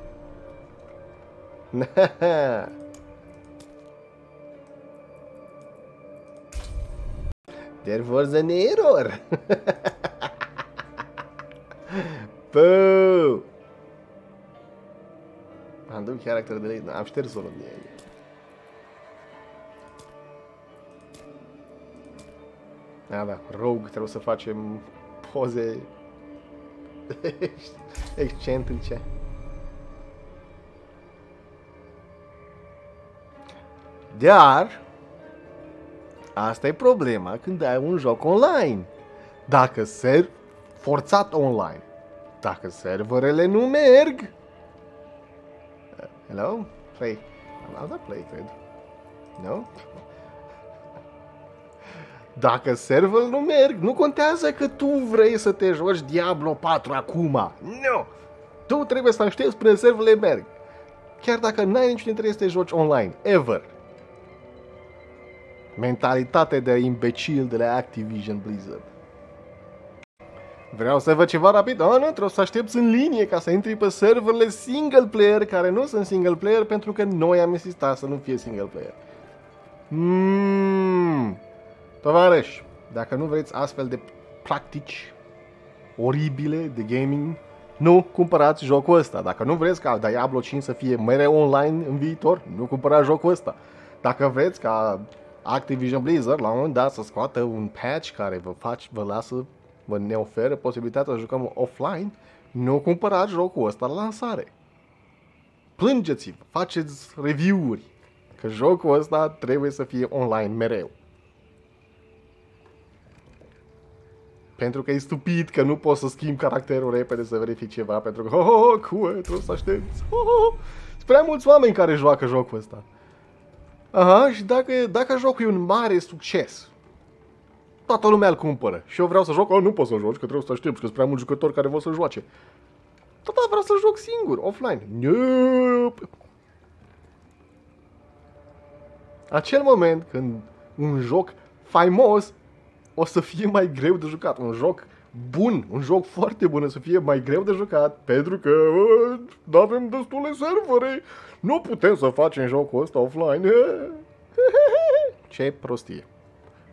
There was an error. Boo! Undo character delete. Am șters-o de ei. Da, da, rogue, trebuie să facem poze excentrice. Dar, asta e problema când ai un joc online. Dacă ser forțat online, dacă serverele nu merg, Uh, hello? Play. Am dat play, cred. Nu? Dacă serverul nu merg, nu contează că tu vrei să te joci Diablo 4 acum. Nu! Tu trebuie să aștepți până serverele merg. Chiar dacă n-ai niciun interes să te joci online. Ever. Mentalitate de imbecil de la Activision Blizzard. Vreau să văd ceva rapid. Oh, nu, trebuie să aștepți în linie ca să intri pe serverele single player, care nu sunt single player, pentru că noi am insistat să nu fie single player. Mmm. Tovarăși, dacă nu vreți astfel de practici oribile de gaming, nu cumpărați jocul ăsta. Dacă nu vreți ca Diablo 5 să fie mereu online în viitor, nu cumpărați jocul ăsta. Dacă vreți ca Activision Blizzard la un moment dat să scoată un patch care vă, face, vă lasă vă ne oferă posibilitatea să jucăm offline, nu cumpărați jocul ăsta la lansare. Plângeți-vă, faceți review-uri, că jocul ăsta trebuie să fie online mereu. Pentru că e stupid că nu poți să schimbi caracterul repede să verifici ceva, pentru că, oh, oh, cu trebuie să aștepți. Oh, oh. Sunt prea mulți oameni care joacă jocul ăsta. Aha, și dacă, dacă jocul e un mare succes, toată lumea îl cumpără. Și eu vreau să joc, oh, nu pot să joci, că trebuie să aștept, că sunt prea mulți jucători care vor să joace. Tot vreau să joc singur, offline. Nope. Acel moment când un joc faimos o să fie mai greu de jucat, un joc bun, un joc foarte bun o să fie mai greu de jucat, pentru că nu avem destule servere, nu putem să facem jocul ăsta offline. Ce prostie.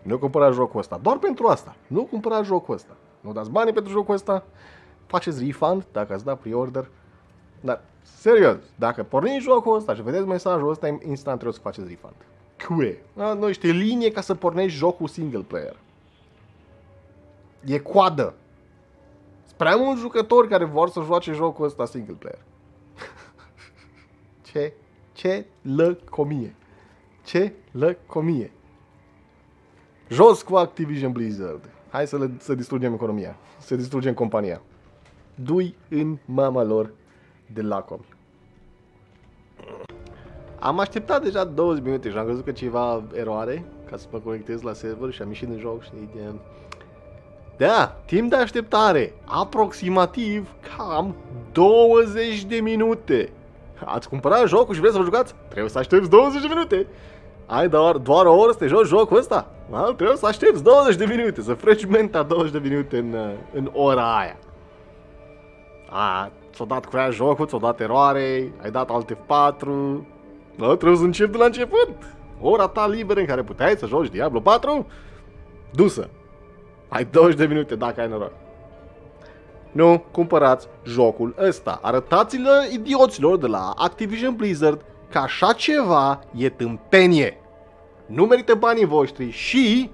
Nu cumpărați jocul ăsta. Doar pentru asta. Nu cumpărați jocul ăsta. Nu dați bani pentru jocul ăsta. Faceți refund dacă ați dat pre-order. Dar, serios, dacă porniți jocul ăsta și vedeți mesajul ăsta, instant trebuie să faceți refund. QE. Nu ești linie ca să pornești jocul single player. E coadă. Sunt prea mulți jucători care vor să joace jocul ăsta single player. ce, ce lăcomie. Ce lăcomie. Jos cu Activision Blizzard. Hai să, le, să distrugem economia. Să distrugem compania. Dui în mama lor de lacomi. Am așteptat deja 20 minute și am crezut că ceva eroare ca să mă conectez la server și am ieșit din joc și de... Da, timp de așteptare, aproximativ cam 20 de minute. Ați cumpărat jocul și vreți să vă jucați? Trebuie să aștepți 20 de minute. Ai doar, doar o oră să te joci jocul ăsta? Da? Trebuie să aștepți 20 de minute, să freci menta 20 de minute în, în ora aia. A, ți-a dat crash jocul, ți-a dat eroare, ai dat alt F4. Da, trebuie să începi de la început. Ora ta liberă în care puteai să joci Diablo 4, dusă. Ai 20 de minute dacă ai noroc. Nu cumpărați jocul ăsta. Arătați-le idioților de la Activision Blizzard că așa ceva e tâmpenie. Nu merită banii voștri și,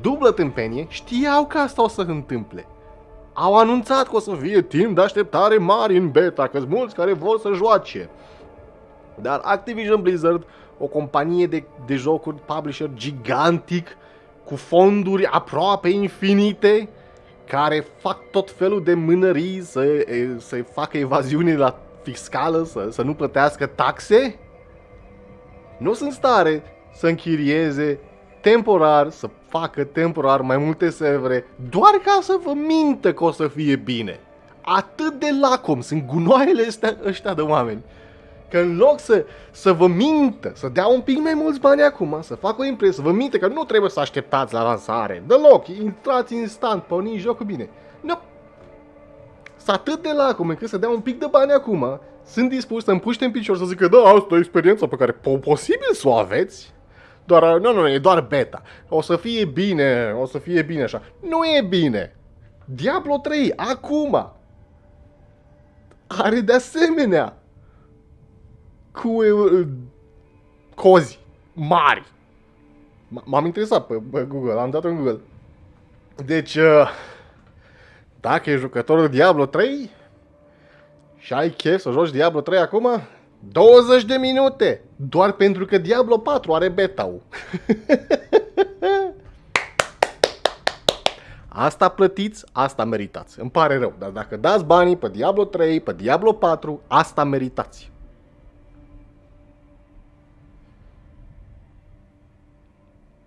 dublă tâmpenie, știau că asta o să se întâmple. Au anunțat că o să fie timp de așteptare mari în beta, că sunt mulți care vor să joace. Dar Activision Blizzard, o companie de, de jocuri, publisher gigantic, cu fonduri aproape infinite, care fac tot felul de mânării să, să facă evaziune la fiscală, să, să nu plătească taxe, nu sunt stare să închirieze temporar, să facă temporar mai multe servere, doar ca să vă mintă că o să fie bine. Atât de lacom sunt gunoaiele ăștia, ăștia de oameni. Că în loc să, să vă mintă, să dea un pic mai mulți bani acum, să facă o impresie, să vă minte că nu trebuie să așteptați la lansare, deloc, intrați instant, porniți jocul bine. Nu. Sunt atât de lacom încât să dea un pic de bani acum, sunt dispus să împuște în picior să zică, da, asta e o experiență pe care po- posibil să o aveți, doar, nu, nu, nu, e doar beta. O să fie bine, o să fie bine așa. Nu e bine. Diablo 3, acum, are de asemenea cu uh, cozi mari. M- M-am interesat pe, pe Google, am dat în Google. Deci, uh, dacă e jucătorul Diablo 3 și ai chef să joci Diablo 3 acum, 20 de minute, doar pentru că Diablo 4 are beta Asta plătiți, asta meritați. Îmi pare rău, dar dacă dați banii pe Diablo 3, pe Diablo 4, asta meritați.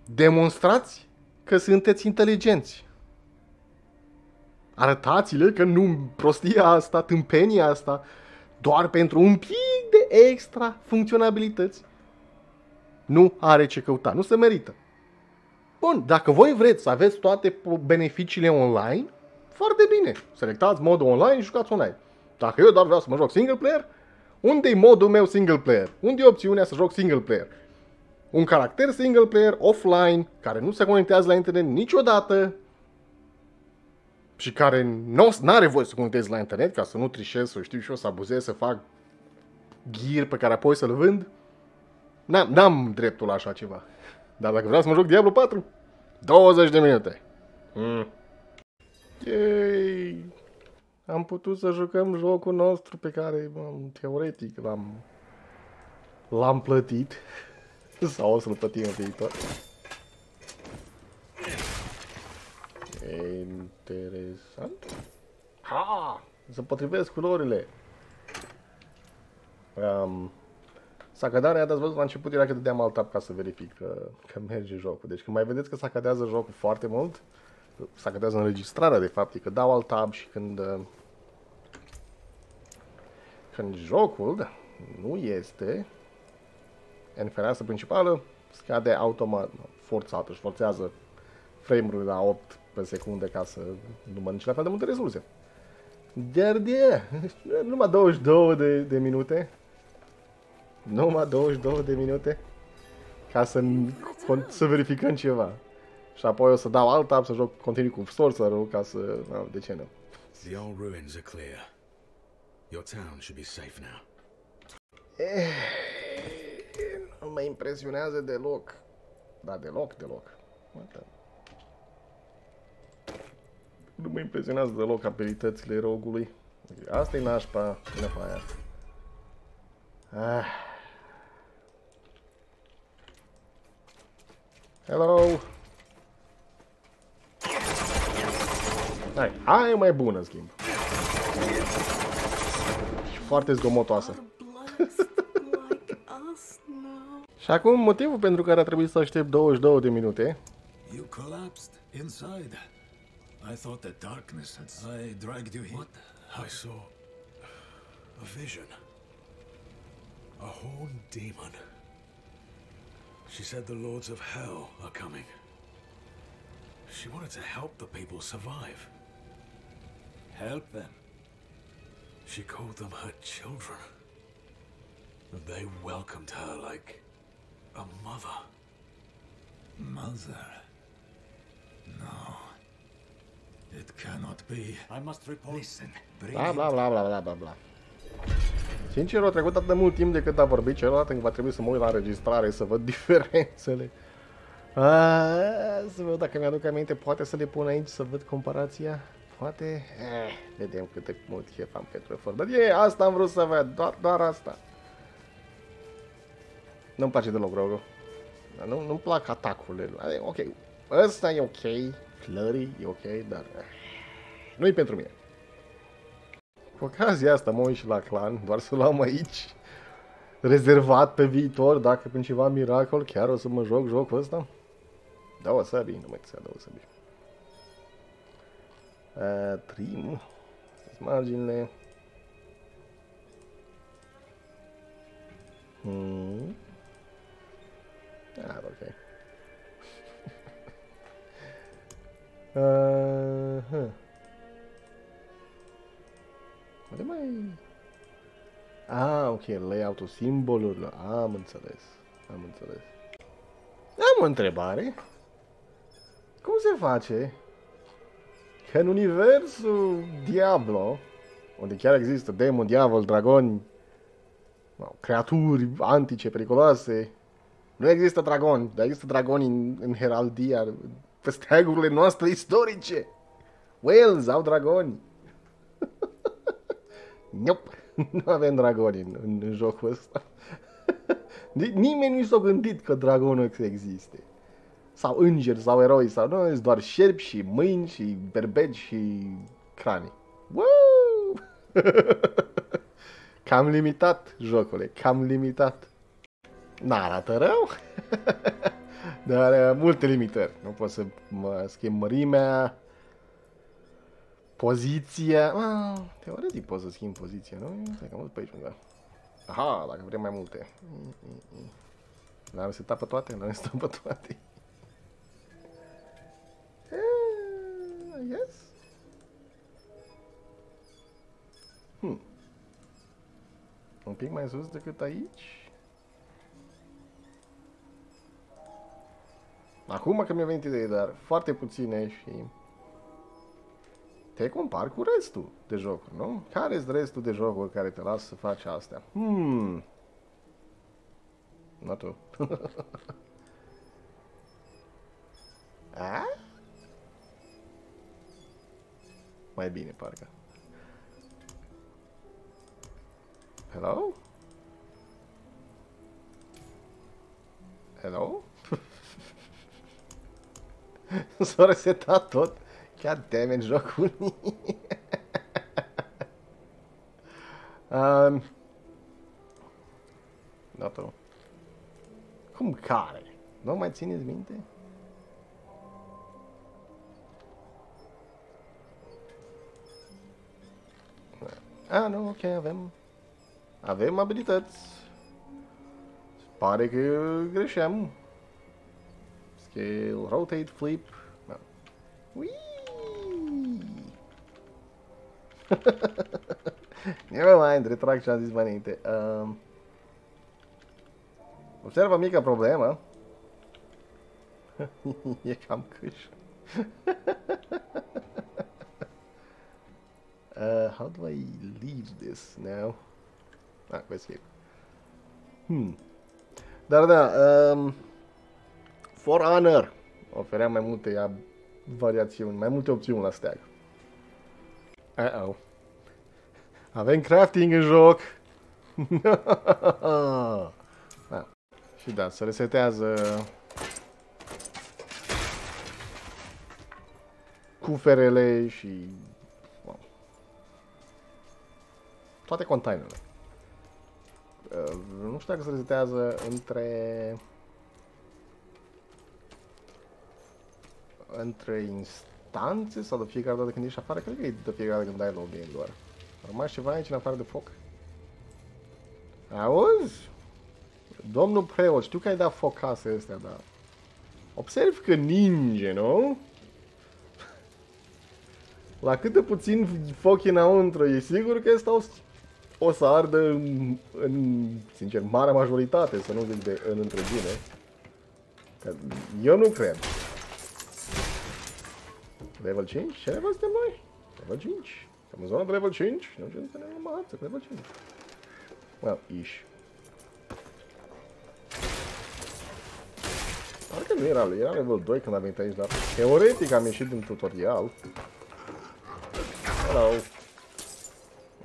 Demonstrați că sunteți inteligenți. Arătați-le că nu prostia asta, tâmpenia asta, doar pentru un pic de extra funcționabilități, nu are ce căuta, nu se merită. Bun, dacă voi vreți să aveți toate beneficiile online, foarte bine. Selectați modul online și jucați online. Dacă eu doar vreau să mă joc single player, unde e modul meu single player? Unde e opțiunea să joc single player? Un caracter single player offline, care nu se conectează la internet niciodată și care nu are voie să conecteze la internet ca să nu trișez, să știu și eu, să abuzez, să fac gear pe care apoi să-l vând. N-am, n-am dreptul la așa ceva. Dar dacă vreau să mă joc Diablo 4, 20 de minute. Mm. Yay! Am putut să jucăm jocul nostru pe care, teoretic, l-am l-am plătit. Sau o să-l plătim în viitor. Interesant. Ha! Se potrivesc culorile. Um, Sacadarea, ați văzut la început era că dădeam alt tab ca să verific că, că merge jocul. Deci când mai vedeți că sacadează jocul foarte mult, sacadează înregistrarea de fapt, că dau alt tab și când când jocul nu este în fereastră principală, scade automat, forțat, își forțează frame-urile la 8 pe secunde ca să nu mănânce la fel de multe rezoluție. Dar de numai 22 de, de minute numai 22 de minute ca să, să verificăm ceva. Și apoi o să dau alt tab să joc continui cu sorcerer ca să... No, de ce nu? The old ruins are clear. Your town should be safe now. Eh, nu mă impresionează deloc. Da, deloc, deloc. Nu mă impresionează deloc abilitățile rogului. Asta e nașpa, până pe aia. Ah. Hello! Hai, aia e mai bună, în schimb. Și foarte zgomotoasă. Și acum motivul pentru care a trebuit să aștept 22 de minute. You collapsed inside. I thought that darkness had I dragged you here. What? I saw a vision. A horned demon. She said the lords of hell are coming. She wanted to help the people survive. Help them. She called them her children. And they welcomed her like a mother. Mother. No. It cannot be. I must report. Listen, bring Bla him bla bla bla bla bla bla. Sincer, a trecut atât de mult timp de când a vorbit celălalt încât va trebui să mă uit la înregistrare să văd diferențele. A, să văd dacă mi-aduc aminte, poate să le pun aici să văd comparația. Poate? Eh, vedem cât de mult chef am pentru efort. Dar e, asta am vrut să văd, doar, doar asta. Nu-mi place deloc Grogu. Dar nu, nu-mi plac atacurile. Adică, ok, ăsta e ok, Flurry e ok, dar eh, nu-i pentru mine. Cu ocazia asta mă uit și la clan, doar să l-am aici. Rezervat pe viitor, dacă prin ceva miracol chiar o să mă joc jocul ăsta. Da, o să nu mai ți două săbi. Uh, trim. Marginile. Hmm. Ah, ok. Uh, huh. Unde mai... Ah, ok, layout-ul simbolurilor. Am înțeles. Am înțeles. Am o întrebare. Cum se face că în universul Diablo, unde chiar există demon, diavol, dragoni, creaturi antice, periculoase, nu există dragoni, dar există dragoni în, în heraldia, pe steagurile noastre istorice. Wales au dragoni. nope. nu avem dragoni în, în, în jocul ăsta. Nimeni nu s-a gândit că dragonul existe. Sau îngeri, sau eroi, sau nu, sunt doar șerpi și mâini și berbeci și crani. Wow! cam limitat, jocule, cam limitat. N-arată rău, dar are multe limitări. Nu pot să mă schimb mărimea, poziția. Ah, teoretic pot să schimb poziția, nu? Stai că mult pe aici undeva. Aha, dacă vrem mai multe. L-am setat pe toate? L-am setat pe toate. Eh, yes. Hmm. Un pic mai sus decât aici. Acum că mi-a venit idee, dar foarte puține și te compar cu restul de jocuri, nu? Care sunt restul de jocuri care te lasă să faci astea? Hmm. Nu tu. A? Mai bine, parcă. Hello? Hello? S-a resetat tot. God damn it, jocul. um, da, tu. Cum care? Nu mai țineți minte? Ah, nu, ok, avem... Avem abilități. Pare că greșeam. Scale, rotate, flip. No. Whee! Never mind, mai înainte. Um, observă mică problemă. e cam câș. uh, how do I leave this now? Ah, escape. Hmm. Dar da, um, For Honor oferea mai multe variațiuni, mai multe opțiuni la steag. Uh-oh. Avem crafting în joc. da. Și da, se resetează cuferele și wow. toate containerele. Uh, nu știu dacă se resetează între între instanțe instanțe sau de fiecare dată când ești afară? Cred că e de fiecare dată când dai login doar. Rămas ceva aici în afară de foc? Auzi? Domnul preot, știu că ai dat foc casă astea, dar... Observ că ninge, nu? La cât de puțin foc înăuntru, e sigur că ăsta o, o să ardă în, în, sincer, mare majoritate, să nu zic de în întregime. Că eu nu cred. Level 5? Ce level suntem noi? Level 5. Suntem în zona de level 5. Nu ce suntem în mață, level 5. Well, ish. Parcă nu era, era level 2 când am venit aici, dar teoretic am ieșit din tutorial. Hello.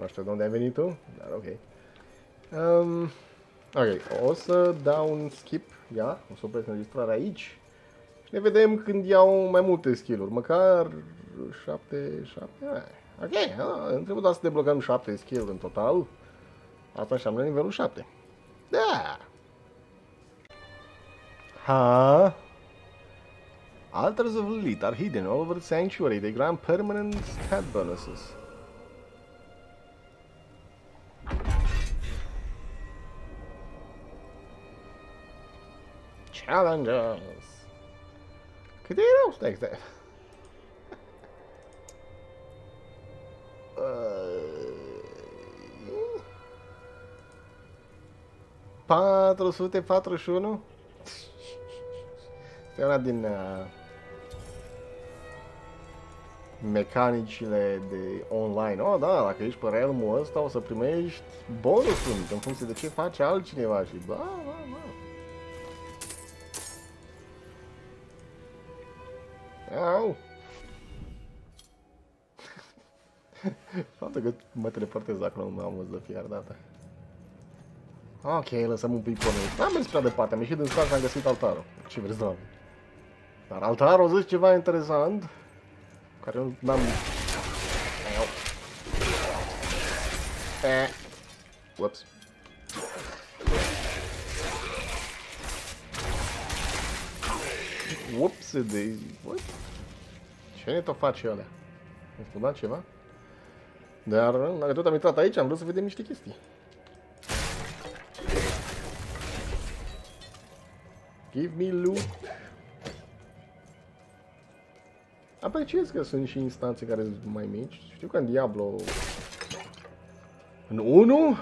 Nu știu de unde ai venit tu, dar ok. Um, ok, o să dau un skip, ia, o să opresc înregistrarea aici. Și ne vedem când iau mai multe skill-uri, măcar 7, 7, ok, a, trebuie doar să deblocăm 7 skill în total. Asta înseamnă nivelul 7. Da! Ha? Altars of Lilith are hidden all over the sanctuary. They grant permanent stat bonuses. Challenges. Câte erau? Stai, stai. Uh, 441? Este una din uh, mecanicile de online. Oh, da, dacă ești pe realmul ăsta o să primești bonusul în funcție de ce face altcineva și bla, bla, bla. Au! Faptul că mă teleportez acolo nu am văzut de fiecare dată. Ok, lăsăm un pic pornit. Am mers prea departe, am ieșit din stat și am găsit altarul. Ce vreți, doamne? Dar altarul a zis ceva interesant, care nu n-am... Eh. Whoops. Whoops, de... What? Ce ne tot face ălea? Am spus ceva? Dar dacă tot am intrat aici, am vrut să vedem niște chestii. Give me loot. Apreciez că sunt și instanțe care sunt mai mici. Știu că în Diablo... În 1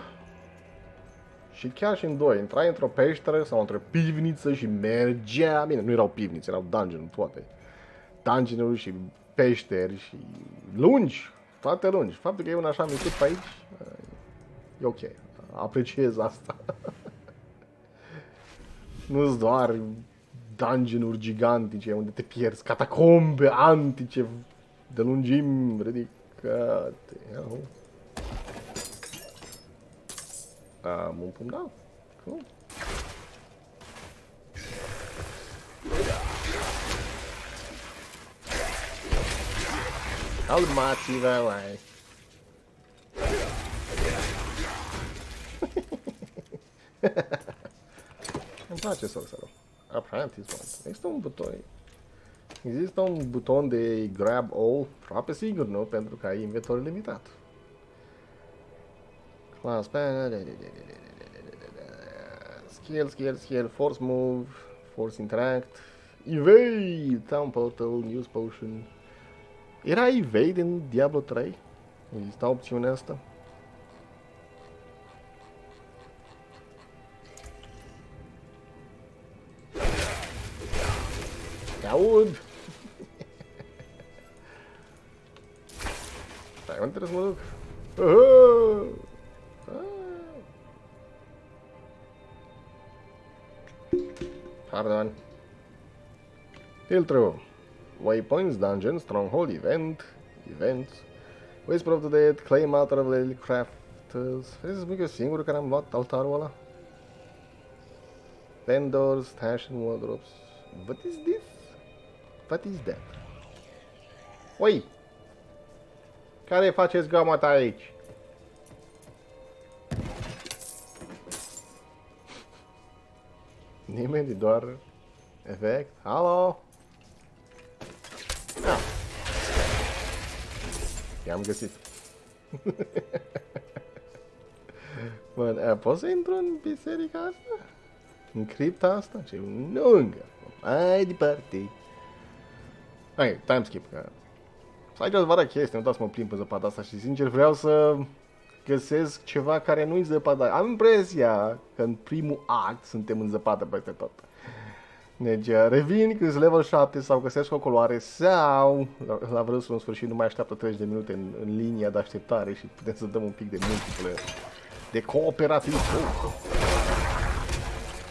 și chiar și în 2, intrai într-o peșteră sau într-o pivniță și mergea... Bine, nu erau pivnițe, erau dungeon toate. dungeon și peșteri și lungi, toate lungi. Faptul că e un așa mic pe aici, e ok. Apreciez asta. Nu-s doar dungeon-uri gigantice unde te pierzi, catacombe antice de lungimi ridicate. Iau. Am un pumn, da. Cool. Calmați-vă, mai. Îmi place sorcerul. Apprentice One. Există un buton. Există un buton de grab all, aproape sigur, nu? Pentru că ai inventor limitat. Class Skill, skill, skill, force move, force interact, evade, town portal, news potion. Era evade în Diablo 3? Exista opțiunea asta? Te aud! Stai, unde trebuie să mă duc? Uh-huh. Pardon. Filtru. Waypoints, Dungeon, Stronghold, Event, Events, Whisper of the Dead, Claim Altar of the Crafters. Vreți să spun că eu singurul care am luat altarul ăla? Vendors, Stash and Wardrobes. What is this? What is that? Oi! Care faceți zgomot aici? Nimeni, doar efect. Alo? Ah. I-am găsit. Bun, pot să intru în biserica asta? În cripta asta? Ce lungă. Mai departe. Ok, time skip. Că... Aici o să vă arăt chestii, nu dați să mă plimb pe zăpada asta și sincer vreau să găsesc ceva care nu-i zăpada. Am impresia că în primul act suntem în zăpadă peste tot. Deci revin când sunt level 7 sau găsesc o culoare sau la vârstul în sfârșit nu mai așteaptă 30 de minute în, în linia de așteptare și putem să dăm un pic de multiplayer. de cooperativ.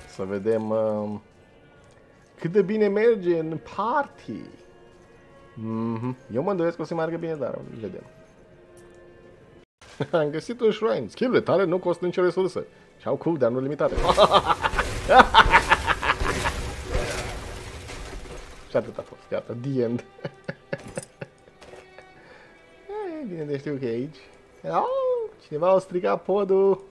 Să vedem uh, cât de bine merge în party. Mm-hmm. Eu mă îndoiesc că o să meargă bine, dar vedem. Am găsit un shrine. Skill-urile tale nu costă nicio resursă. Și au cooldown-uri limitate. Și atât a fost. Gata, the end. e bine de știu că e aici. Oh, cineva a strigat podul.